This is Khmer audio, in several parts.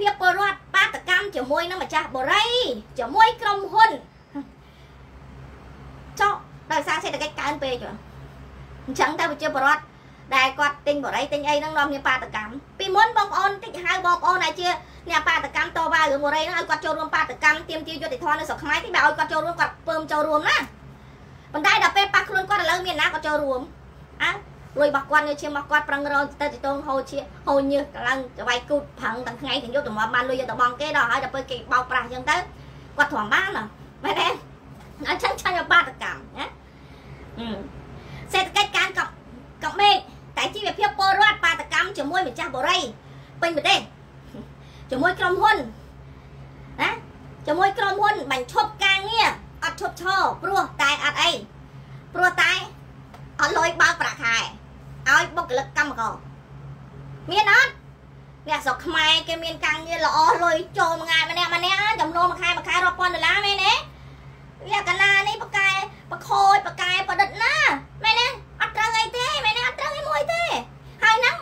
ភាពពលរដ្ឋបាតកម្មជាមួយនឹងម្ចាស់បរិយជាមួយក្រុមហ៊ុនចុះដោយសារសេដ្ឋកិច្ចកើនពេកអញ្ចឹងតែប្រជាពលរដ្ឋដែលគាត់ទិញបរិយទិញអីហ្នឹងនាំគ្នាបាតកម្មពីមុនបងប្អូនតិចហៅបងប្អូនដែលជាអ្នកបាតកម្មតវ៉ារឿងបរិយហ្នឹងឲ្យគាត់ចូលរួមបាតកម្មទាមទារយុត្តិធម៌នៅស្រុកខ្មែរទីបើឲ្យគាត់ចូលរួមគាត់ពើមចូលរួមណាប៉ុន្តែដល់ពេលប៉ះខ្លួនគាត់ឥឡូវមានណាគាត់ចូលរួមអើ លុយរបស់គាត់ងើឈាមរបស់គាត់ប្រឹងរកទៅទៅតងហូរឈាហូរញើសកឡើងទៅវាយគូតប្រឹងទាំងថ្ងៃទាំងយប់ទៅមកបានលុយយកទៅបងគេដល់ហើយដល់ពេលគេបោកប្រាស់អញ្ចឹងទៅគាត់ទ្រាំបានណាមែនទេអញ្ចឹងចាញ់បាតកម្មណាសេដ្ឋកិច្ចការកប់កប់មេឃតែជីវភាពពលរដ្ឋបាតកម្មជាមួយម្ចាស់បរិយពេញប្រទេសជាមួយក្រុមហ៊ុនណាជាមួយក្រុមហ៊ុនបញ្ឈប់ការងារអត់ឈប់ឈរព្រោះតែអត់អីព្រោះតែអត់លុយបើកប្រាក់ខែ ឲ្យបុគ្គលិកកម្មករមានអត់អ្នកស្រុកខ្មែរគេមានការងារល្អលុយចូលមួយថ្ងៃម្នាក់ម្នាក់ចំនួនមួយខែមួយខែរាប់ពាន់ដុល្លារមែនទេលក្ខណៈនេះបកកែបខូចបកកែប្រឌិតណាមែនទេអត់ត្រូវអីទេមែនទេអត់ត្រូវអីមួយទេហើយហ្នឹង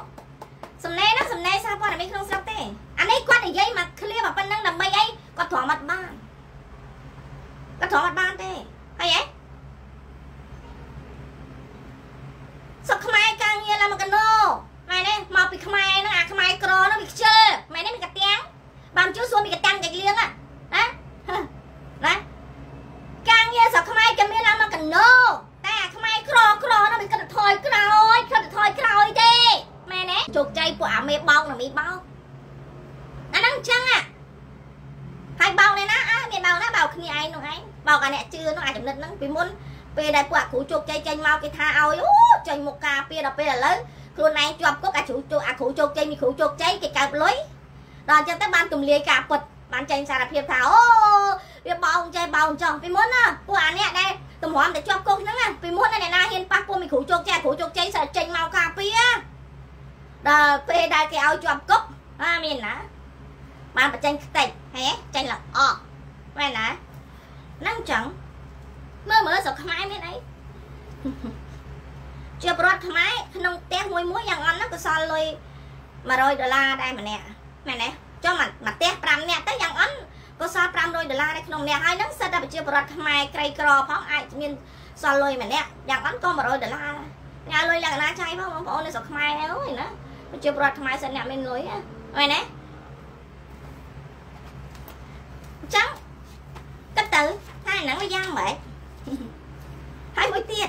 សំណេរហ្នឹងសំណេរសារព័ត៌មានក្នុងស្រុកទេអានេះគាត់និយាយមកឃ្លៀមកប៉ុណ្ណឹងដើម្បីអីគាត់ទ្រាំអត់បានគាត់ទ្រាំអត់បានទេហើយហ៎សុខខ្មែរការងារឡើងមកកណោម៉ែនេះមកពីខ្មែរហ្នឹងអាខ្មែរក្រហ្នឹងវាខ្ជិលម៉ែនេះមានកតាំងបានជួសួនមានកតាំងកិច្ចលៀងណាណាណាការងារសុខខ្មែរគេមានឡើងមកកណោតែអាខ្មែរក្រក្រហ្នឹងវាគិតទៅថយក្រោយគិតទៅថយក្រោយទេម៉ែនេះជោគជ័យពួកអាមេបោកនិងមីបោកអាហ្នឹងអញ្ចឹងអាហើយបោកនេះណាអើមានបោកណាបោកគ្នាឯងនោះឯងបោកអាអ្នកជឿនោះអាចំណិតហ្នឹង ពីមុនពេលដែលពួកអាគ្រូជោគជ័យចេញមកគេថាឲ្យអូចេញមកការពារដល់ពេលឥឡូវខ្លួនឯងជាប់គុកអាគ្រូជោគអាគ្រូជោគជ័យមានគ្រូជោគជ័យគេកើបលុយដល់អញ្ចឹងទៅបានទម្លាយការពិតបានចេញសារភាពថាអូវាបោកចេះបោកចង់ពីមុនណាពួកអាអ្នកដែលតម្រាំតែជាប់គុកហ្នឹងពីមុនអ្នកណាហ៊ានប៉ះពួកមានគ្រូជោគជ័យគ្រូជោគជ័យសើចេញមកការពារដល់ពេលដែលគេឲ្យជាប់គុកអាមានណាបានបញ្ចេញខ្ទេចហេចេញឡើងអកមែនណាហ្នឹងចឹង មើលមើលស្រុកខ្មែរមានអីជាប្រវត្តិខ្មែរក្នុងផ្ទះមួយមួយយ៉ាងអន់ហ្នឹងក៏សល់លុយ100ដុល្លារដែរម្នាក់មែនទេចុះមកផ្ទះ5នាក់ទៅយ៉ាងអន់ក៏សល់500ដុល្លារដែរក្នុងម្នាក់ហើយហ្នឹងសិតតែប្រជាពលរដ្ឋខ្មែរក្រីក្រផងអាចមានសល់លុយម្នាក់យ៉ាងអន់ក៏100ដុល្លារញ៉ាលុយលក្ខណៈចៃផងបងប្អូននៅស្រុកខ្មែរអើយណាប្រជាពលរដ្ឋខ្មែរសិនអ្នកមានលុយមែនទេអញ្ចឹងគិតទៅថាហ្នឹងវាយ៉ាងម៉េច ហើយមួយទៀត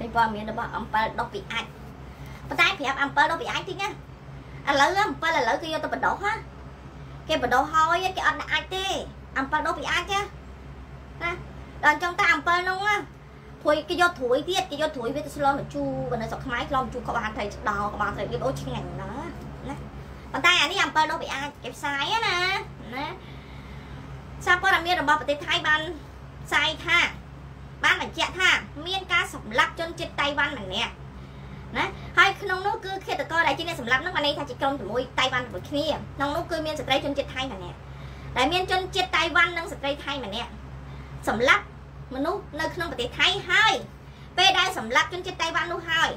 នេះព័ត៌មានរបស់អំពិលដុសពីអាចប៉ុន្តែប្រាប់អំពិលដុសពីអាចតិចណាឥឡូវអំពិលឥឡូវគេយកទៅបដោះហ่าគេបដោះហើយគេអត់ដាក់អាចទេអំពិលដុសពីអាចទេណាដល់អញ្ចឹងតែអំពិលនោះណាព្រួយគេយកត្រួយទៀតគេយកត្រួយវាទៅស្លមកជូរបើនៅស្រុកខ្មែរក្លំជូរក្បាលត្រីស្ដោក្បាលត្រីគេអូឆ្ងាញ់ណាណាប៉ុន្តែអានេះអំពិលដុសពីអាចគេផ្សាយណាណា សារព័ត៌មានរបស់ប្រទេសថៃបានផ្សាយថាបានបញ្ជាក់ថាមានការសម្លាប់ជនជាតិតៃវ៉ាន់ម្នាក់ណាហើយក្នុងនោះគឺឃាតករដែលជាអ្នកសម្លាប់នោះបានន័យថាជាក្រុមជាមួយតៃវ៉ាន់ជាមួយគ្នាក្នុងនោះគឺមានស្ត្រីជនជាតិថៃម្នាក់ដែលមានជនជាតិតៃវ៉ាន់និងស្ត្រីថៃម្នាក់សម្លាប់មនុស្សនៅក្នុងប្រទេសថៃហើយពេលដែលសម្លាប់ជនជាតិតៃវ៉ាន់នោះហើយ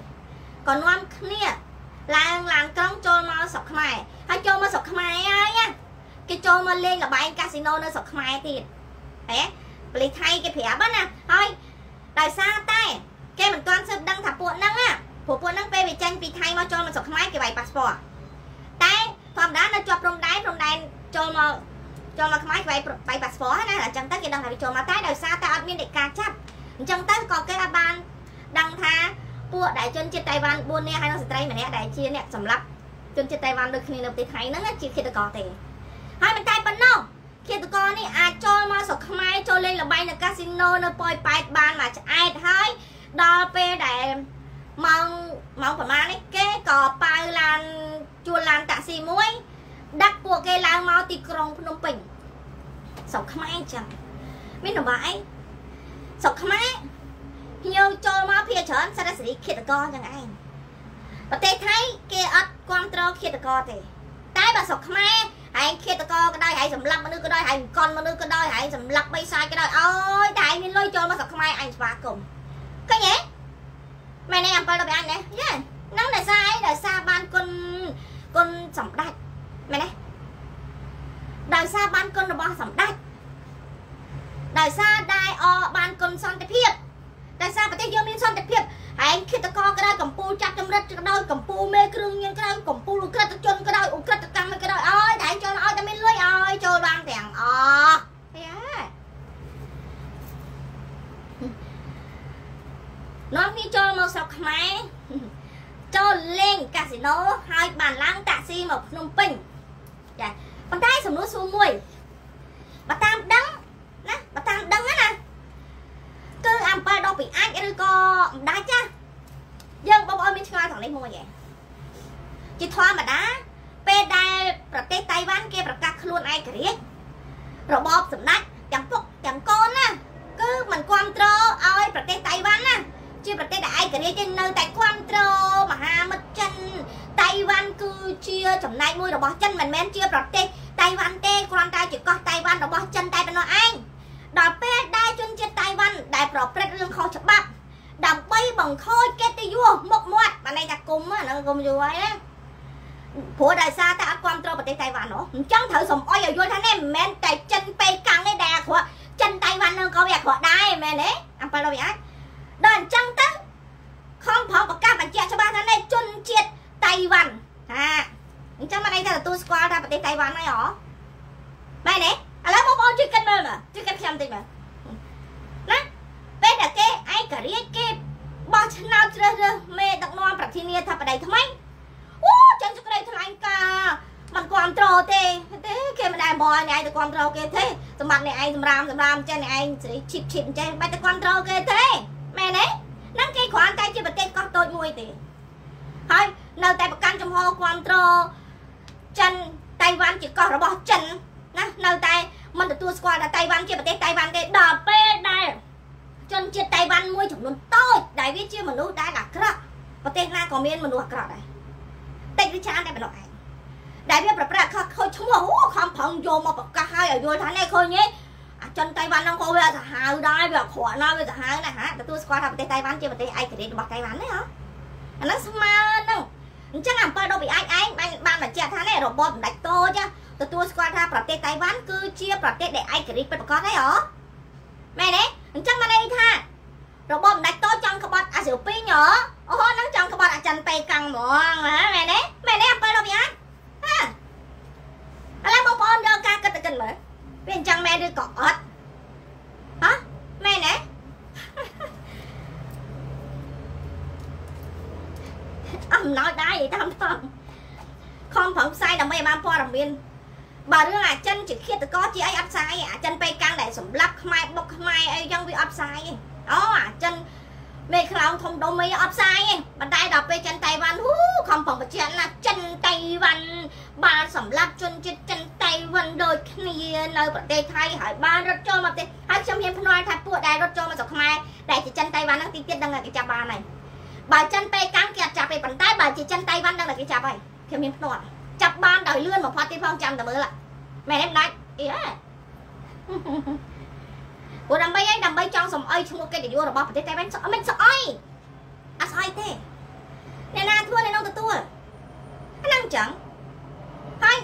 ក៏នាំគ្នាឡើងឡានក្រុងចូលមកស្រុកខ្មែរហើយចូលមកស្រុកខ្មែរហើយណាគេ ចូលមកលេងលបែងកាស៊ីណូនៅស្រុកខ្មែរទៀតហ៎ប៉ូលីសថៃគេប្រាប់ណាហើយដោយសារតែគេមិនទាន់ស៊ើបដឹងថាពួកហ្នឹងណាព្រោះពួកហ្នឹងពេលវាចេញពីថៃមកចូលមកស្រុកខ្មែរគេវាយប៉ាសពតតែធម្មតានៅជាប់ព្រំដែនព្រំដែនចូលមកចូលមកខ្មែរគេវាយវាយប៉ាសពតណាអញ្ចឹងទៅគេដឹងថាវាចូលមកតែដោយសារតែអត់មានអ្នកការចាប់អញ្ចឹងទៅក៏គេអាចបានដឹងថាពួកដែលជនជាតិតៃវ៉ាន់4នាក់ហើយនិងស្ត្រីម្នាក់ដែលជាអ្នកសម្លាប់ជនជាតិតៃវ៉ាន់ដូចគ្នានៅប្រទេសថៃហ្នឹងជាឃាតករទេ ហើយមិនតែប៉ុណ្ណោះឃាតករនេះអាចចូលមកស្រុកខ្មែរចូលលេងល្បែងនៅកាស៊ីណូនៅប៉ោយប៉ែតបានមកឆ្អែតហើយដល់ពេលដែលម៉ោងម៉ោងប្រហែលនេះគេក៏ប៉ាវឡានជួលឡានតាក់ស៊ីមួយដាក់ពួកគេឡើងមកទីក្រុងភ្នំពេញស្រុកខ្មែរអញ្ចឹងមាននំបាអីស្រុកខ្មែរភ្ញៀវចូលមកភាច្រើនសិទ្ធិសេរីឃាតករយ៉ាងឯងប្រទេសថៃគេអត់គ្រប់គ្រងឃាតករទេ តែបើស្រុកខ្មែរ ឯងឃាតកក៏ដោយឯងសម្លាប់មនុស្សក៏ដោយឯងកន់មនុស្សក៏ដោយឯងសម្លាប់បិសាចក៏ដោយអើយតែឯងមានលុយចូលមកស្រុកខ្មែរឯងស្វាគមន៍ឃើញទេមែនទេអំពិលដល់ឯងណាយេនឹងដោយសារឯងដោយសារបានគុណគុណសម្ដេចមែនទេដោយសារបានគុណរបស់សម្ដេចដោយសារដែរអបានគុណសន្តិភាពដោយសារប្រទេសយើងមានសន្តិភាពឯងឃាតកក៏ដោយកំ ចាត់ចម្រិតក៏ដោយកម្ពុជាមេគ្រឿងញៀនក៏ដោយកម្ពុជាក្រិតជនក៏ដោយអ ுக ្រិតកម្មក៏ដោយអើយដៃចូលឲ្យតែមានលុយអើយចូលបានទាំងអស់ទេហ៎នាំគ្នាចូលមកស្រុកខ្មែរចូលលេងកាស៊ីណូហើយបានឡើងតាក់ស៊ីមកភ្នំពេញចាប៉ុន្តែសំណួរសួរមួយ ល់ត្រង់នេះមួយឯងជាធម្មតាពេលដែលប្រទេសតៃវ៉ាន់គេប្រកាសខ្លួនឯករាជ្យរបបសម្ដេចទាំងពុកទាំងកូនណាគឺមិនគ្រប់គ្រងឲ្យប្រទេសតៃវ៉ាន់ណាជាប្រទេសដែលឯករាជ្យទេនៅតែគ្រប់គ្រងមហាមិត្តចិនតៃវ៉ាន់គឺជាចំណែកមួយរបស់ចិនមិនមែនជាប្រទេសតៃវ៉ាន់ទេគ្រាន់តែជាកោះតៃវ៉ាន់របស់ចិនតែប៉ុណ្ណោះឯងដល់ពេលដែលជនជាតិតៃវ៉ាន់ដែលប្រព្រឹត្តរឿងខុសច្បាប់ដើម្បីបង្ខូចកិត្តិយសមុខមាត់ បានន័យថាគុំហ្នឹងគុំយូរហើយណាព្រោះដោយសារតែអត់គ្រប់គ្រងប្រទេសតៃវ៉ាន់ហ៎អញ្ចឹងត្រូវសំអុយឲ្យយល់ថានេះមិនមែនតែចិនពេកាំងទេដែលអាក្រក់ចិនតៃវ៉ាន់នឹងក៏វាអាក្រក់ដែរមែនទេអំប៉ាល់វាអាចដល់អញ្ចឹងទៅខំប្រងប្រកាសបញ្ជាក់ច្បាស់ថានេះជនជាតិតៃវ៉ាន់ថាអញ្ចឹងមិនន័យថាទទួលស្គាល់ថាប្រទេសតៃវ៉ាន់ហើយហ៎មែនទេឥឡូវបងប្អូនជួយគិតមើលមើលជួយគិតខ្ញុំតិចមើលណាពេលដែលគេឯករាជ្យគេ បោះឆ្នោតជ្រើសរើសមេដឹកនាំប្រធានាធិបតីថ្មីអូចឹងសេចក្តីថ្លែងការណ៍มันគ្រប់ត្រទេទេគេមិនដែលមកឲ្យឯងទៅគ្រប់ត្រគេទេសម្បត្តិអ្នកឯងសម្រាមសម្រាមចេះអ្នកឯងស្រីឈីបឈីបអញ្ចឹងបាច់ទៅគ្រប់ត្រគេទេមែនទេហ្នឹងគេគ្រាន់តែជាប្រទេសកោះតូចមួយទេហើយនៅតែប្រកាន់ចំហគ្រប់ត្រចិនតៃវ៉ាន់ជាកោះរបស់ចិនណានៅតែមិនទទួលស្គាល់ថាតៃវ៉ាន់ជាប្រទេសតៃវ៉ាន់ទេដល់ពេលដែល ជនជាតិតៃវ៉ាន់មួយចំនួនតូចដែលវាជាមនុស្សដែលអាក្រក់ប្រទេសណាក៏មានមនុស្សអាក្រក់ដែរតិចឬច្រើនតែប៉ុណ្ណោះឯងដែលវាប្រព្រឹត្តខុសខូចឈ្មោះអូខំប្រឹងយកមកប្រកាសឲ្យឲ្យយល់ថានេះឃើញទេអាចន្ទតៃវ៉ាន់ហ្នឹងក៏វាសាហាវដែរវាអក្រក់ណាស់វាសាហាវណាស់ហាទទួលស្គាល់ថាប្រទេសតៃវ៉ាន់ជាប្រទេសឯករាជ្យរបស់តៃវ៉ាន់ទេហ៎អាហ្នឹងស្មើហ្នឹងអញ្ចឹងអំពើដកពីអាចឯងបានបានបញ្ជាក់ថានេះរបបសម្ដេចតូចទទួលស្គាល់ថាប្រទេសតៃវ៉ាន់គឺជាប្រទេសដែលឯករាជ្យពិតប្រាកដទេហ៎មែនទេអញ្ចឹងបានន័យថា របបសម្ដេចតូចចង់ក្បត់អាស៊ីពីងហ៎អូហ្នឹងចង់ក្បត់អាចិនប៉េកាំងហ្មងណាមែនទេមែនទេអំពើដកពីអាចឥឡូវបងប្អូនយកការគិតទៅគិតមើលវាអញ្ចឹងមែនឬក៏អត់ហ៎មែនទេអំណោយដែរតាមថងខំប្រឹងផ្សាយដើម្បីឲ្យបានព័ត៌មានបើរឿងអាចិនជាឃាតករជាអីអត់ផ្សាយអាចិនពេកាំងដែលសម្លាប់ខ្មែរបុកខ្មែរអីចឹងវាអត់ផ្សាយ អូអាចិនមេខ្លោងធំដុំអីអត់ផ្សាយទេប៉ុន្តែដល់ពេលចិនតៃវ៉ាន់ហូខំប្រឹងបញ្ជាក់ណាចិនតៃវ៉ាន់បានសម្លាប់ជនជាតិចិនតៃវ៉ាន់ដូចគ្នានៅប្រទេសថៃហើយបានរត់ចូលមកប្រទេសហើយខ្ញុំហ៊ានភ្នាល់ថាពួកដែលរត់ចូលមកស្រុកខ្មែរដែលជាចិនតៃវ៉ាន់ហ្នឹងទីទៀតដឹងតែគេចាប់បានហើយបើចិនពេកាំងគេអត់ចាប់ទេប៉ុន្តែបើជាចិនតៃវ៉ាន់ដឹងតែគេចាប់ហើយខ្ញុំមានភ្នាល់ចាប់បានដោយលឿនបំផុតទៀតផងចាំតែមើលមែនទេដាច់អីហ៎ ព្រោះដើម្បីអីដើម្បីចង់សំអុយឈ្មោះកិត្តិយសរបស់ប្រទេសតៃវ៉ាន់មិនស្អុយអត់ស្អុយទេអ្នកណាធ្វើអ្នកនោះទទួលអាហ្នឹងចឹងហើយ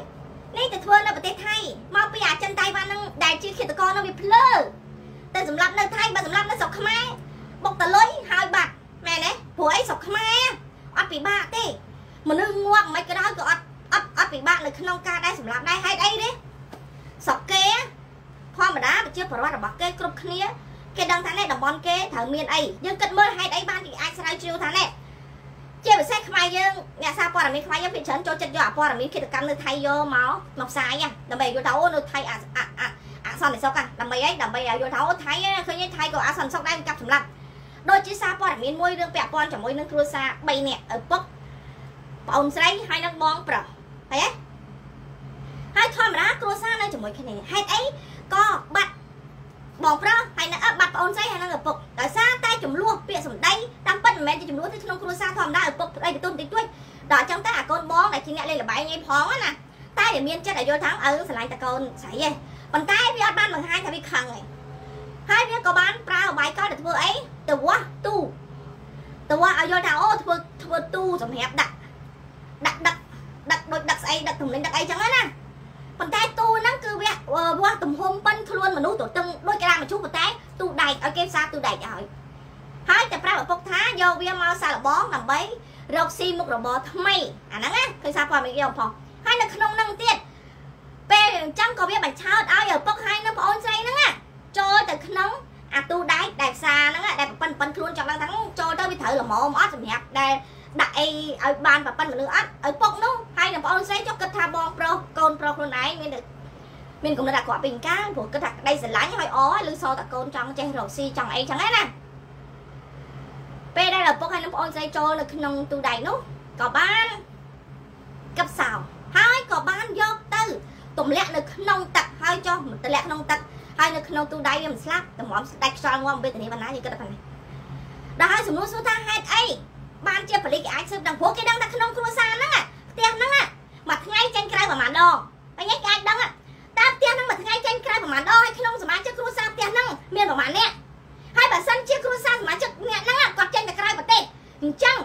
នេះទៅធ្វើនៅប្រទេសថៃមកពីអាចិនតៃវ៉ាន់ហ្នឹងដែលជាឃាតករនោះវាភ្លើតែសម្រាប់នៅថៃបើសម្រាប់នៅស្រុកខ្មែរបុកតលុយហើយបាត់មែនទេព្រោះអីស្រុកខ្មែរអត់ពិបាកទេមនុស្សងាប់មិនក៏ដោយក៏អត់អត់អត់ពិបាកនៅក្នុងការដែលសម្រាប់ដែរហេតុអីទេស្រុកគេ ធម្មតាប្រជាពលរដ្ឋរបស់គេគ្រប់គ្នាគេដឹងថានេះតំបន់គេត្រូវមានអីយើងគិតមើលហេតុអីបានគេអាចស្រាវជ្រាវថានេះជាពិសេសខ្មែរយើងអ្នកសារព័ត៌មានខ្មែរយើងភាគច្រើនចូលចិត្តយកអាព័ត៌មានគិតកម្មនៅថៃយកមកមកផ្សាយដើម្បីយល់ថាអូនៅថៃអាអាសន្តិសុខដើម្បីអីដើម្បីឲ្យយល់ថាអូថៃឃើញថៃក៏អាសន្តិសុខដែរចាប់សម្លាប់ដូចជាសារព័ត៌មានមួយរឿងពាក់ព័ន្ធជាមួយនឹងគ្រួសារ3នាក់ឪពុកប្អូនស្រីហើយនឹងបងប្រុសហើយហើយធម្មតាគ្រួសារនៅជាមួយគ្នាហេតុអី ក៏បាត់បងប្រុសហើយនៅបាត់ប្អូនស្រីហើយនឹងឪពុកដោយសារតែចំនួនពាក្យសម្ដីតាមពិតមិនមែនជាចំនួនទេក្នុងគ្រួសារធម្មតាឪពុកប្តីបន្ទុំតិចតួចដល់អញ្ចឹងតែអាកូនបងដែលជាអ្នកលេងល្បែងឯងផងណាតែវាមានចិត្តឲ្យយល់ថាឪស្រឡាញ់តកូនស្រីឯងប៉ុន្តែវាអត់បានបង្ហាញថាវាខឹងឯងហើយវាក៏បានប្រើអបាយកលទៅធ្វើអីទៅវាស់ទូទៅវាស់ឲ្យយល់ថាអូធ្វើធ្វើទូសម្រាប់ដាក់ដាក់ដឹកដឹកដូចដឹកស្អីដឹកទំនិញដឹកអីចឹងណាប៉ុន្តែទូហ្នឹងគឺវាវាស់ទំហំប៉ិនខ្លួនមនុស្សទៅតឹងដូចក្រាមជុះប៉ុន្តែទូ ដែកឲ្យគេផ្សារទូដែកឲ្យហើយតែប្រាប់ឪពុកថាយកវាមកសាឡបងដើម្បីរកស៊ីមុខរបរថ្មីអាហ្នឹងណាឃើញសារព័ត៌មានយកផងហើយនៅក្នុងហ្នឹងទៀតពេលអញ្ចឹងក៏វាបញ្ឆោតឲ្យឪពុកហើយនៅប្អូនស្រីហ្នឹងណាចូលទៅក្នុងអាទូដែកដែលផ្សារហ្នឹងដែលប៉ិនប៉ិនខ្លួនចង់ឡើងថាចូលទៅវាត្រូវល្មមអត់សម្រាប់ដែលដាក់អីឲ្យបានប្រពន្ធមនុស្សអត់ឲ្យពុកនោះហើយនឹងបងអូនស្រីចុះគិតថាបងប្រុសកូនប្រុសខ្លួនឯងមានតែ មានគំនិតអាក្រក់ពីកាងព្រោះគិតថាក្តីស្រឡាញ់ហើយអឬសតកូនចង់ចេះរកស៊ីចង់អីចឹងណាពេលដែលឪពុកហើយនឹងបងអូនស្រីចូលនៅក្នុងទូដៃនោះក៏បានកັບសោហើយក៏បានយកទៅទម្លាក់នៅក្នុងទឹកហើយចុះទម្លាក់ក្នុងទឹកហើយនៅក្នុងទូដៃវាមិនស្លាប់តម្រាំស្ដាច់ខ្យល់ងាប់វេទនាបណ្ណាយើងគិតថាប៉ុណ្ណេះដល់ហើយសំណួរសួរថាហេតុអីបានជាប៉លិសគេអាចស៊ើបដឹងព្រោះគេដឹងថាក្នុងគ្រួសារហ្នឹងផ្ទះហ្នឹងមួយថ្ងៃចេញក្រៅប្រហែលដងអញ្ចឹងគេអាចដឹង តើផ្ទះហ្នឹងមួយថ្ងៃចេញក្រៅប្រហែលដងហើយក្នុងសមាជិកគ្រួសារផ្ទះហ្នឹងមានប្រហែលអ្នកហើយបើសិនជាគ្រួសារសមាជិកអ្នកហ្នឹងគាត់ចេញទៅក្រៅប្រទេសអញ្ចឹង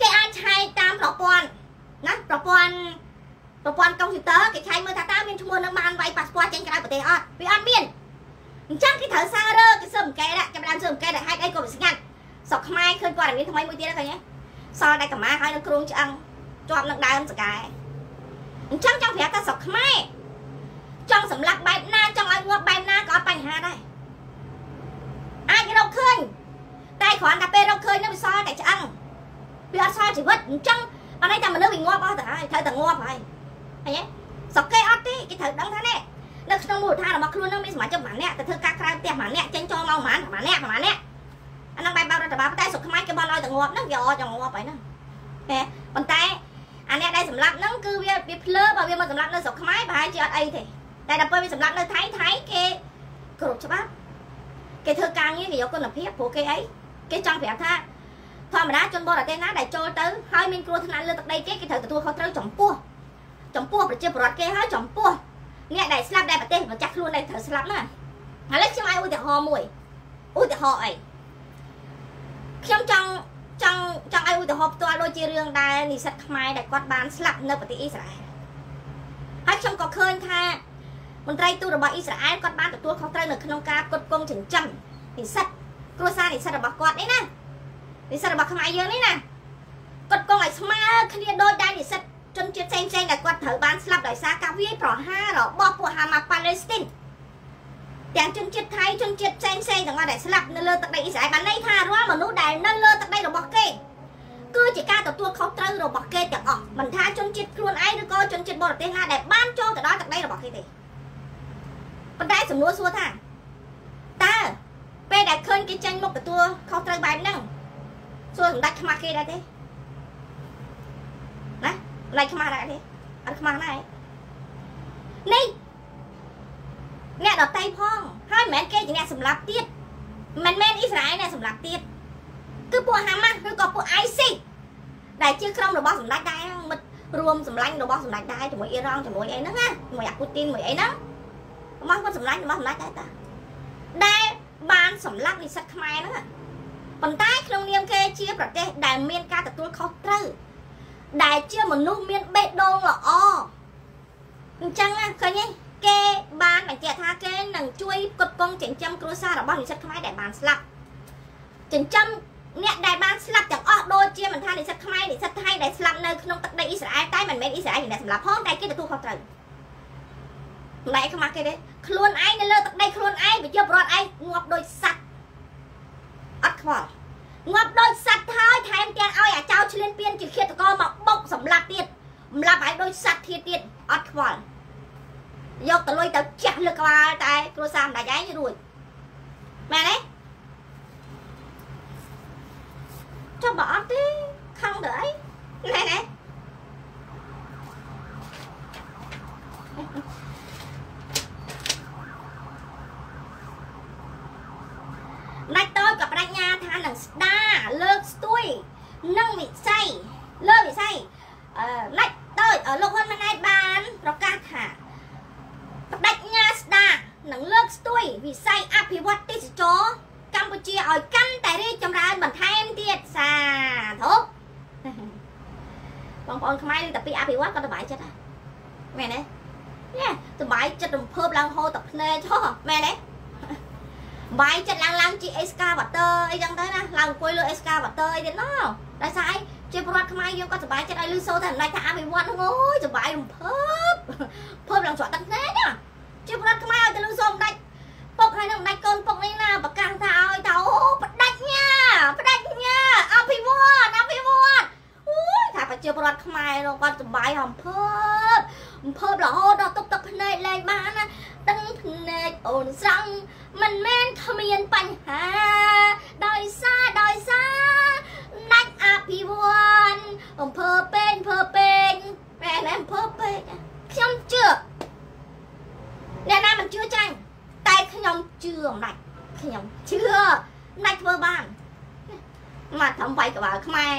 គេអាចឆែកតាមប្រព័ន្ធណាប្រព័ន្ធប្រព័ន្ធកុំព្យូទ័រគេឆែកមើលថាតើមានឈ្មោះនឹងបានវាយប៉ាសពតចេញក្រៅប្រទេសអត់វាអត់មានអញ្ចឹងគេត្រូវសាររើគេស៊ើបអង្កេតចាប់ដើមស៊ើបអង្កេតហេតុអីក៏វាស្ងាត់ស្រុកខ្មែរឃើញព័ត៌មានថ្មីមួយទៀតឃើញទេសល់តែកម្មាហើយនៅគ្រងឆ្អឹងជាប់នឹងដើមសកែអញ្ចឹងចង់ប្រាប់ថាស្រុកខ្មែរ ចង់សម្លាប់បែបណាចង់ឲ្យងាប់បែបណាក៏អត់បញ្ហាដែរអាចរកឃើញតែគ្រាន់តែពេលរកឃើញនឹងវាសល់តែឆ្អឹងវាអត់សល់ជីវិតអញ្ចឹងបានន័យថាមនុស្សវាងាប់អស់ទៅហើយត្រូវតែងាប់ហើយឃើញទេស្រុកគេអត់ទេគេត្រូវដឹងថានេះនៅក្នុងមូលដ្ឋានរបស់ខ្លួននឹងមានសមាជិកប្រហែលអ្នកទៅធ្វើការក្រៅផ្ទះប្រហែលអ្នកចេញចូលមកប្រហែលប្រហែលអ្នកប្រហែលអ្នកអាហ្នឹងបែបបរដ្ឋបាលតែស្រុកខ្មែរគេបានឲ្យតែងាប់ហ្នឹងវាអត់ចង់ងាប់ហើយហ្នឹងតែប៉ុន្តែអាអ្នកដែលសម្លាប់ហ្នឹងគឺវាវាភ្លើបើវាមកសម្លាប់នៅស្រុកខ្មែរប្រហែលជាអត់អីទេ តែដល់ពេលវាសម្លាប់នៅថៃថៃគេគ្រប់ច្បាប់គេធ្វើការងារគេយកគុណភាពព្រោះគេអីគេចង់ប្រាប់ថាធម្មតាជនបរទេសណាដែលចូលទៅហើយមានគ្រោះថ្នាក់លើទឹកដីគេគេត្រូវទទួលខុសត្រូវចំពោះចំពោះប្រជាពលរដ្ឋគេហើយចំពោះអ្នកដែលស្លាប់ដែលប្រទេសម្ចាស់ខ្លួនដែលត្រូវស្លាប់ណាឥឡូវខ្ញុំឲ្យឧទាហរណ៍មួយឧទាហរណ៍អីខ្ញុំចង់ចង់ចង់ឲ្យឧទាហរណ៍ផ្ទាល់ដូចជារឿងដែលនិស្សិតខ្មែរដែលគាត់បានស្លាប់នៅប្រទេសអ៊ីស្រាអែលហើយខ្ញុំក៏ឃើញថា មន្ត្រីទូតរបស់អ៊ីស្រាអែលគាត់បានទទួលខុសត្រូវនៅក្នុងការផ្គត់ផ្គង់ចិញ្ចឹមនិស្សិតគ្រួសារនិស្សិតរបស់គាត់នេះណានិស្សិតរបស់ខ្មែរយើងនេះណាគាត់គង់ឲ្យស្មើគ្នាដូចដែរនិស្សិតជនជាតិផ្សេងផ្សេងដែលគាត់ត្រូវបានស្លាប់ដោយសារការវាយប្រហាររបស់ពួកហាម៉ាប៉ាឡេស្ទីនទាំងជនជាតិថៃជនជាតិផ្សេងផ្សេងទាំងអស់ដែលស្លាប់នៅលើទឹកដីអ៊ីស្រាអែលបានន័យថារាល់មនុស្សដែលនៅលើទឹកដីរបស់គេគឺជាការទទួលខុសត្រូវរបស់គេទាំងអស់មិនថាជនជាតិខ្លួនឯងឬក៏ជនជាតិបរទេសណាដែលបានចូលទៅដល់ទឹកដីរបស់គេទេ ប៉ុន្តែសំណួរសួរថាតើពេលដែលឃើញគេចេញមុខទទួលខុសត្រូវបែបហ្នឹងសួរសម្ដេចខ្មាស់គេដែរទេណាម្លេចខ្មាស់ដែរទេអត់ខ្មាស់ដែរនេះអ្នកដតីផងហើយមិនមែនគេជាអ្នកសម្លាប់ទៀតមិនមែនអ៊ីស្រាអែលអ្នកសម្លាប់ទៀតគឺពួកហាម៉ាស់ឬក៏ពួក ISIS ដែលជាក្រុមរបស់សម្ដេចដែរមិត្តរួមសម្លាញ់របស់សម្ដេចដែរជាមួយអ៊ីរ៉ង់ជាមួយអីហ្នឹងណាជាមួយអាពូទីនជាមួយអីហ្នឹង របស់គាត់សម្លាញ់របស់សម្ដេចដែរតាដែលបានសម្លាប់និស្សិតខ្មែរហ្នឹងប៉ុន្តែក្នុងនាមគេជាប្រទេសដែលមានការទទួលខុសត្រូវដែលជាមនុស្សមានបេះដូងល្អអញ្ចឹងឃើញទេគេបានបញ្ជាក់ថាគេនឹងជួយផ្គត់ផ្គង់ចិញ្ចឹមគ្រួសាររបស់និស្សិតខ្មែរដែលបានស្លាប់ចិញ្ចឹមអ្នកដែលបានស្លាប់ទាំងអស់ដូចជាមិនថានិស្សិតខ្មែរនិស្សិតថៃដែលស្លាប់នៅក្នុងទឹកដីអ៊ីស្រាអែលតែមិនមែនអ៊ីស្រាអែលជាអ្នកសម្លាប់ផងតែគេទទួលខុសត្រូវ ម្លែកខ្មាស់គេទេខ្លួនឯងនៅលើទឹកដីខ្លួនឯងប្រជាពលរដ្ឋឯងងាប់ដូចសត្វអត់ខ្វល់ងាប់ដូចសត្វហើយថែមទាំងឲ្យអាចោឆ្លៀនពៀនជាឃាតករមកបុកសម្លាប់ទៀតសម្លាប់ឲ្យដូចសត្វទៀតទៀតអត់ខ្វល់យកតលុយទៅចាស់លើក្បាលតែគ្រួសារម្ដាយឯងរួចមែនទេចុះបើអត់ទេខឹងទៅអីណែណែណាច់តូចក៏បដិញ្ញាថានឹងស្ដារលើកស្ទួយនិងវិស័យលើវិស័យអឺណាច់តូចលោកហ៊ុនម៉ាណែតបានប្រកាសថាបដិញ្ញាស្ដារនិងលើកស្ទួយវិស័យអភិវឌ្ឍទេសចរកម្ពុជាឲ្យកាន់តែរីកចម្រើនបន្ថែមទៀតសាធុបងប្អូនខ្មែរឮតែពីអភិវឌ្ឍក៏សប្បាយចិត្តដែរមែនទេនេះសប្បាយចិត្តរំភើបឡើងហូរទឹកភ្នែកចុះមែនទេបាយចិត្តឡើងឡើងជា excavator អីចឹងទៅណាឡើងអង្គុយលើ excavator អីទៀតណោះដោយសារអីជាប្រវត្តិខ្មែរយើងក៏ស ប្បាយចិត្តឲ្យលឺសូរតែមិនដាច់ថាអភិវឌ្ឍហ្នឹងអូយសប្បាយរំភើបភើបឡើងស្រក់ទឹកភ្នែកណាជាប្រវត្តិខ្មែរឲ្យទៅលឺសូរមិនដាច់ពុកហើយនឹងមិនដាច់កូនពុកនេះណាប្រកាសថាឲ្យថាអូបដិញ្ញាបដិញ្ញាអភិវឌ្ឍអភិវឌ្ឍប្រជាពលរដ្ឋខ្មែរគាត់សុបាយអំភើបអំភើបរហូតដល់ទុកទឹកភ្នែកលែងបានណាដឹងភ្នែកអូនស្រង់ មិនមែនគ្មានបញ្ហា ដោយសារដោយសារដាច់អភិវឌ្ឍអំភើពេងអំភើពេងមែនអំភើពេងខ្ញុំជឿអ្នកណាមិនជឿចាញ់តែខ្ញុំជឿអំដាច់ខ្ញុំជឿអំដាច់ធ្វើបានមកធ្វើវាយក្បាលខ្មែរ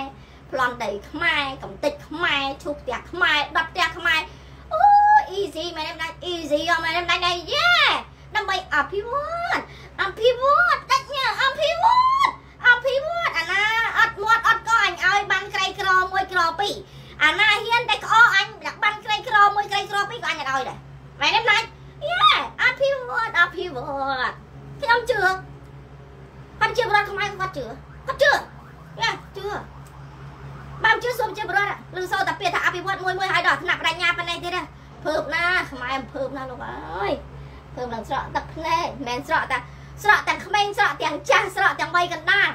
ប្លន់ដីខ្មែរកំតិចខ្មែរឈូសផ្ទះខ្មែរដុតផ្ទះខ្មែរអូ easy មែនទេដាច់ easy មែនទេដាច់ដែរយេ ដើម្បីអភិវឌ្ឍអភិវឌ្ឍដាច់ញ៉ាអភិវឌ្ឍអភិវឌ្ឍអាណាអត់មាត់អត់កអញឲ្យបានក្រៃក្រមួយក្រពីរអាណាហ៊ានតែក្អកអញដាក់បានក្រៃក្រមួយក្រៃក្រពីរក៏អញឲ្យដែរមែនទេដាច់យេអភិវឌ្ឍអភិវឌ្ឍខ្ញុំជឿគាត់ជាបរិបទខ្មែរគាត់ជឿគាត់ជឿយ៉ាជឿបើជឿសូមជាបរិបទឬសូតែពាក្យថាអភិវឌ្ឍមួយមួយឲ្យដល់ថ្នាក់បដិញ្ញាប៉ុណ្ណេះទៀតភើបណាខ្មែរភើបណាលោកអើយ ភើបនឹងស្រក់ទឹកភ្នែកមិនមែនស្រក់តែស្រក់ទាំងក្មេងស្រក់ទាំងចាស់ស្រក់ទាំងវ័យកណ្ដាល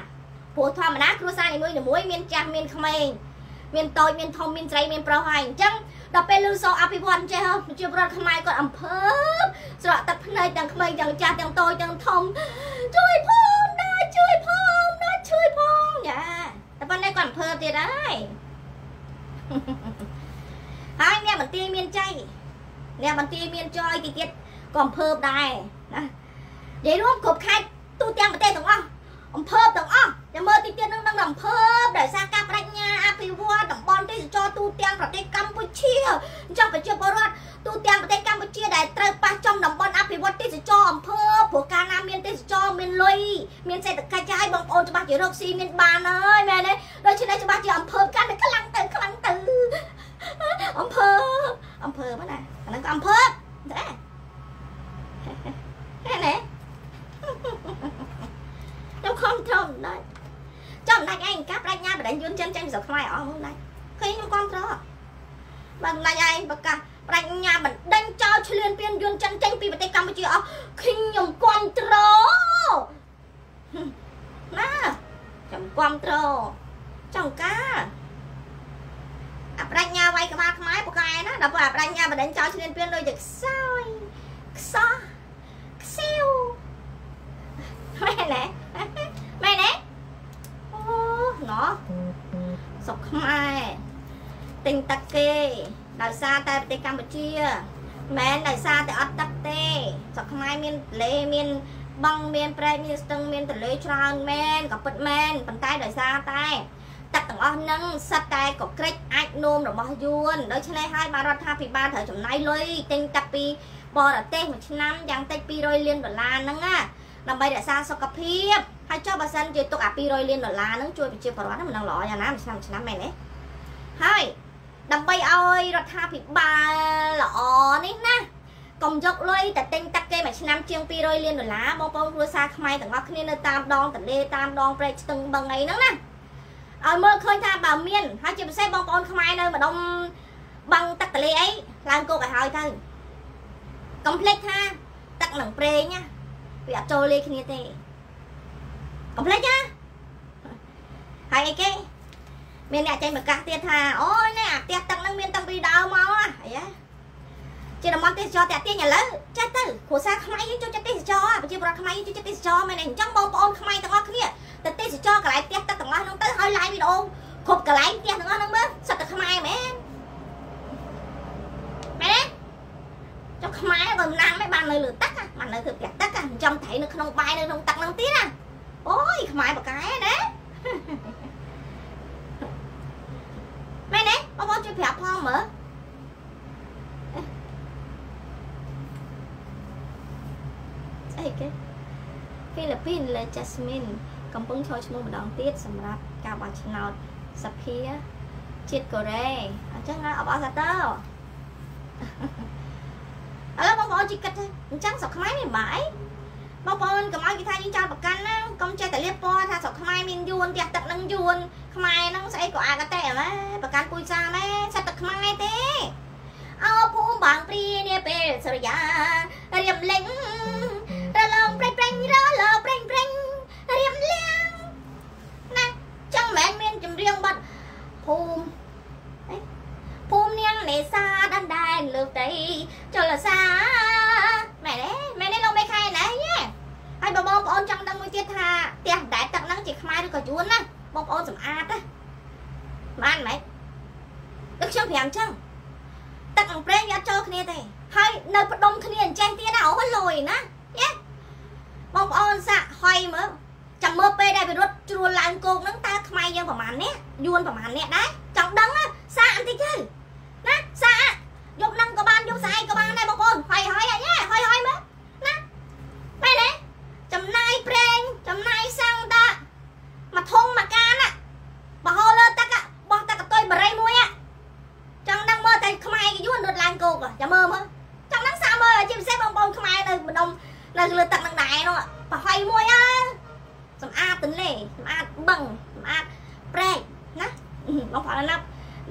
ព្រោះធម្មតាគ្រួសារនីមួយៗមានចាស់មានក្មេងមានតូចមានធំមានស្រីមានប្រុសហើយអញ្ចឹងដល់ពេលលឺសូអភិវឌ្ឍចេះប្រជាពលរដ្ឋខ្មែរគាត់អំភើបស្រក់ទឹកភ្នែកទាំងក្មេងទាំងចាស់ទាំងតូចទាំងធំជួយផងណាជួយផងណាជួយផងយ៉ាតែប៉ុណ្ណេះគាត់អំភើបទៀតហើយហើយអ្នកបន្ទាយមានចៃអ្នកបន្ទាយមានចយទីទៀត ក៏អំភើបដែរណានិយាយរួមគ្រប់ខេត្តទូទាំងប្រទេសទាំងអស់អំភើបទាំងអស់តែមើលទីទៀតនឹងនឹងអំភើបដោយសារការបដិញ្ញាអភិវឌ្ឍតំបន់ទេសចរទូទាំងប្រទេសកម្ពុជាអញ្ចឹងប្រជាពលរដ្ឋទូទាំងប្រទេសកម្ពុជាដែលត្រូវប៉ះចំតំបន់អភិវឌ្ឍទេសចរអំភើបព្រោះកាលណាមានទេសចរមានលុយមានសេដ្ឋកិច្ចហើយបងប្អូនច្បាស់ជារកស៊ីមានបានហើយមែនទេដូច្នេះច្បាស់ជាអំភើបកាន់តែខ្លាំងទៅខ្លាំងទៅអំភើបអំភើបណាអាហ្នឹងក៏អំភើបដែរណាខ្ញុំខំត្រង់ដែរចំដាច់ឯងកាប់ដាច់ញ៉ាបដិញយន្តចិនចេញពី ស្រុកខ្មែរអស់ហ្នឹងដែរឃើញខ្ញុំគ្រប់ត្រង់បើដាច់ឯងប្រកាសប្រាជ្ញាបណ្ដេញចោលឆ្លៀនពៀនយន្តចិនចេញពីប្រទេសកម្ពុជាអស់ខ្ញុំគ្រប់ត្រង់ណាខ្ញុំគ្រប់ត្រង់ចង់ការអប្រាជ្ញាវាយក្បាលខ្មែរប្រកែណាដល់ពេលអប្រាជ្ញាបណ្ដេញចោលឆ្លៀនពៀនដូចជាខ្សោយខ្សោះខ្សៀវមែនទេមែនទេអូណោះ សុកខ្មែរទិញទឹកគេដោយសារតែប្រទេសកម្ពុជាមែនដោយសារតែអត់ទឹកទេសុកខ្មែរមានលេមានបឹងមានព្រែកមានស្ទឹងមានទន្លេច្រើនមែនក៏ពិតមែនប៉ុន្តែដោយសារតែទឹកទាំងអស់ហ្នឹងសិតតែក៏ក្រិចអាចនោមរបស់យួនដូច្នេះហើយបានរដ្ឋាភិបាលត្រូវចំណាយលុយទិញទឹកពីបរទេសមួយឆ្នាំយ៉ាងតិច200លានដុល្លារហ្នឹងណាដើម្បីរក្សាសុខភាព ហើយចុះបើសិនជាទុកអា200លានដុល្លារហ្នឹងជួយប្រជាពលរដ្ឋហ្នឹងមិននឹងល្អយ៉ាងណាមួយឆ្នាំឆ្នាំមែនទេហើយដើម្បីឲ្យរដ្ឋាភិបាលល្អនេះណាកុំយកលុយតែទិញទឹកគេមួយឆ្នាំជាង200លានដុល្លារបងប្អូនគ្រួសារខ្មែរទាំងអស់គ្នានៅតាមដងទន្លេតាមដងព្រែកស្ទឹងបឹងអីហ្នឹងណាឲ្យមើលឃើញថាបើមានហើយជាពិសេសបងប្អូនខ្មែរនៅម្ដុំបឹងទឹកទន្លេអីឡើងគោកឲ្យហើយទៅកុំភ្លេចថាទឹកនឹងប្រេងណាវាអត់ចូលលេគ្នាទេ កុំភ្លេចណាហើយអីគេមានអ្នកចេញប្រកាសទៀតថាអូយនេះអាផ្ទះទឹកហ្នឹងមានតាំងពីដើមមកអីហ៎ជាតំបន់ទេសចរតាក់ទាញឥឡូវចេះទៅគ្រួសារខ្មែរយើងចូលចិត្តទេសចរប្រជាពលរដ្ឋខ្មែរយើងចូលចិត្តទេសចរមែនទេអញ្ចឹងបងប្អូនខ្មែរទាំងអស់គ្នាទៅទេសចរកន្លែងផ្ទះទឹកទាំងអស់ហ្នឹងទៅហើយ live វីដេអូគ្រប់កន្លែងផ្ទះទាំងអស់ហ្នឹងមើលសិតតែខ្មែរមែនមែនទេចុះខ្មែរបើមិនណាំមិនបាននៅលើទឹកបាននៅគឺផ្ទះទឹកចាំត្រីនៅក្នុងបាយនៅក្នុងទឹកហ្នឹងទៀតណា អូយខ្មែរបកែណាមែនទេបងប្អូនជួយប្រាប់ផងមើលអីគេហ្វីលីពីនលេ Jasmine កំពុងឈរឈ្មោះម្ដងទៀតសម្រាប់ការបោះឆ្នោតសភាជាតិកូរ៉េអញ្ចឹងអបអរសាទរឥឡូវបងប្អូនជិះគិតអញ្ចឹងស្រុកខ្មែរមានបាយ បងប្អូនកុំឲ្យគេថាយើងចោលប្រកាន់ណាកុំចេះតែលៀបពណ៌ថាស្រុកខ្មែរមានយួនផ្ទះទឹកនឹងយួនខ្មែរហ្នឹងស្អីក៏អាកតេម៉ែប្រកាន់ពុយសាម៉ែសិតតែខ្មែរទេអោភូមិបាងព្រានេះពេលសរិយារៀមលេងរលងប្រេងប្រេងរលងប្រេងប្រេងរៀមលៀងណាចឹងមិនមែនមានចម្រៀងបាត់ភូមិតីចលសាមែនទេមែនទេលោកមេខែណែយេហើយបងប្អូនចង់ដឹងមួយទៀតថាផ្ទះដែតទឹកហ្នឹងជាខ្មែរឬក៏យួនណាបងប្អូនសម្អាតណាបានមែន ដូចខ្ញុំប្រាប់អញ្ចឹងទឹកនឹងប្រេងវាអត់ចូលគ្នាទេហើយនៅផ្ដុំគ្នាអញ្ចឹងទៀតណាអូលុយណាយេបងប្អូនសាក់ហុយមើលចាំមើលពេលដែលវិរុទ្ធជ្រួលឡើងគោកហ្នឹងតើខ្មែរយើងប្រហែលនេះយួនប្រហែលនេះដែរចង់ដឹងសាក់បន្តិចទៅណាសាក់យប់ហ្នឹងក៏បានយប់ស្អែកក៏បានដែរបងប្អូនហុយហុយអីហុយហុយមើលណាមែនទេចំណាយប្រេងចំណាយសាំងតាមួយធុងមួយកានបោះលើទឹកបោះទឹកកតុយបរិយមួយចង់ដឹងមើលតែខ្មែរគេយួនរត់ឡើងគោកចាំមើលមើលចង់ដឹងសាមើលជាពិសេសបងប្អូនខ្មែរនៅម្ដុំ នៅលើទឹកនឹងដែរនោះប្រហ័យមួយអើសម្អាតទន្លេសម្អាតបឹងសម្អាតព្រែកណាបងប្អូនណា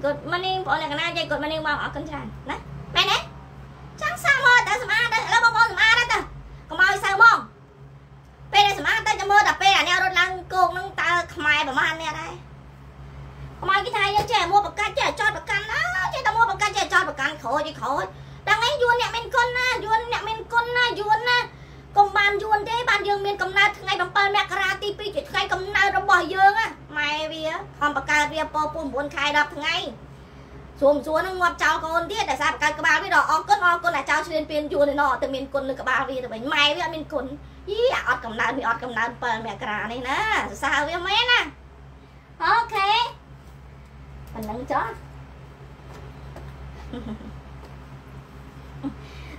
Good morning បងប្អូនអ្នកណាយាយ Good morning បងអរគុណច្រើនណាមែនទេចង់សាមើលតែសម្អាតទៅឥឡូវបងប្អូនសម្អាតទៅកុំឲ្យសៅហ្មងពេលដែលសម្អាតទៅចាំមើលតែពេលអានេះរត់ឡើងគោកហ្នឹងតើខ្មែរប្រហែលអ្នកដែរកុំឲ្យគេថាយើងចេះមួប្រកាច់ចេះចោតប្រកាន់ណាចេះតែមួប្រកាច់ចេះចោតប្រកាន់ខូចខូចដល់ឯងយួនអ្នកមានគុណណាយួនអ្នកមានគុណណាយួនណាកុំបានយួនទេបានយើងមានកំណើតថ្ងៃ7មករាទី2ជាថ្ងៃកំណើតរបស់យើងម៉ែវាខំបកើតវាពោពុ9ខែ10ថ្ងៃ សួមសួរនឹងងាប់ចោលកូនទៀតតែសារបកើតក្បាលវាដល់អរគុណអរគុណអាចោលឆ្លៀនពៀនយួនឯណោះតែមានគុណនៅក្បាលវាទៅវិញម៉ែវាអត់មានគុណយីអត់កំណើតវាអត់កំណើត7មករានេះណាសរសើរវាមែនណាអូខេប៉ុណ្ណឹងចុះ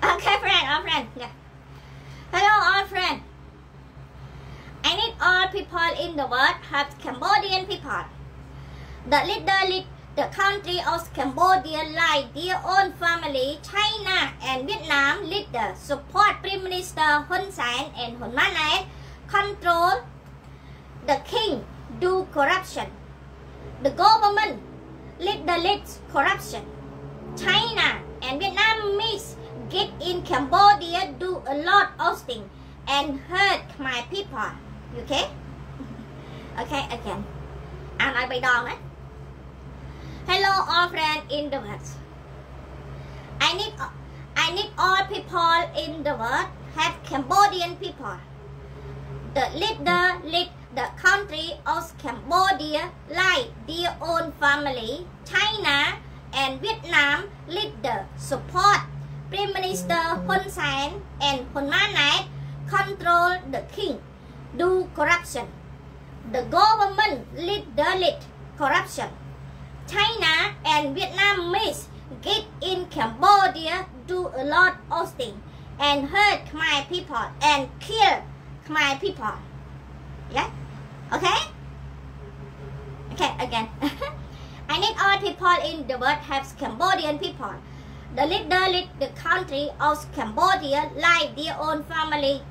Okay, friend, all friend. Yeah. Hello, all friend. I need all people in the world have Cambodian people. The leader lead the country of Cambodia like their own family, China and Vietnam leader support Prime Minister Hun Sen and Hun Manet control the king do corruption. The government lead the lead corruption. China and Vietnamese get in Cambodia do a lot of things and hurt my people. Okay? okay, again. And I by down eh? Hello all friends in the world. I need I need all people in the world have Cambodian people. The leader lead the country of Cambodia like their own family, China and Vietnam lead the support Prime Minister Hun Sen and Hun Manet control the king, do corruption. The government lead the lead corruption. China and Vietnamese get in Cambodia, do a lot of things and hurt my people and kill my people. Yeah? Okay? Okay, again. I need all people in the world have Cambodian people. The leader lead the country of Cambodia like their own family.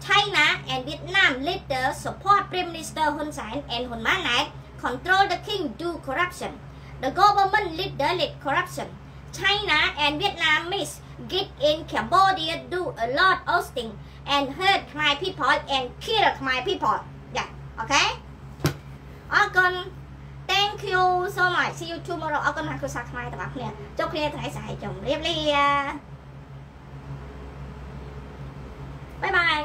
China and Vietnam leader support Prime Minister Hun Sen and Hun Manet control the king do corruption. The government leader lead corruption. China and Vietnamese get in Cambodia do a lot of things and hurt my people and kill my people. Yeah, okay? អរគុណ Thank you so much see you tomorrow អរគុណមកគ្រូសាខ្មែរទាំងអស់គ្នាជួបគ្នាថ្ងៃស្អែកជម្រាបលាបាយបាយ